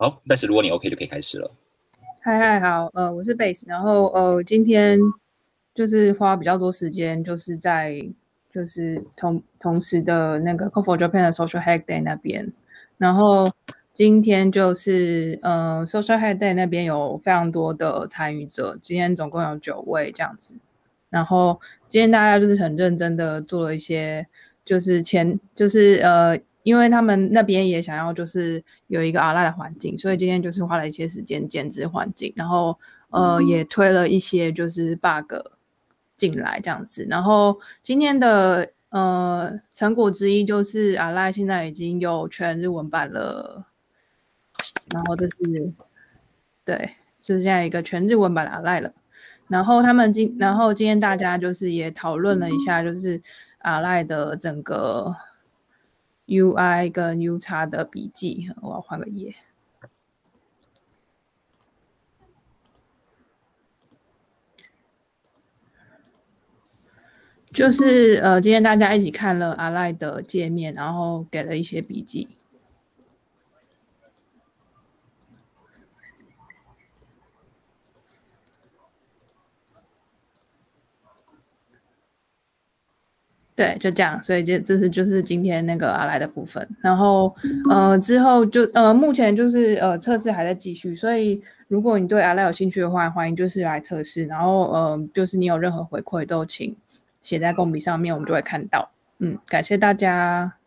好但是如果你 OK 就可以开始了。嗨嗨，好，呃，我是 Base，然后呃，今天就是花比较多时间，就是在就是同同时的那个 c o f o Japan 的 Social Hack Day 那边，然后今天就是呃 Social Hack Day 那边有非常多的参与者，今天总共有九位这样子，然后今天大家就是很认真的做了一些，就是前就是呃。因为他们那边也想要就是有一个阿拉的环境，所以今天就是花了一些时间剪辑环境，然后呃也推了一些就是 bug 进来这样子。然后今天的呃成果之一就是阿拉现在已经有全日文版了，然后这是对，就是现在一个全日文版的阿赖了。然后他们今然后今天大家就是也讨论了一下，就是阿赖的整个。U I 跟 U 叉的笔记，我要换个页。就是呃，今天大家一起看了阿赖的界面，然后给了一些笔记。对，就这样，所以这这是就是今天那个阿来的部分，然后呃之后就呃目前就是呃测试还在继续，所以如果你对阿来有兴趣的话，欢迎就是来测试，然后呃就是你有任何回馈都请写在公屏上面，我们就会看到。嗯，感谢大家。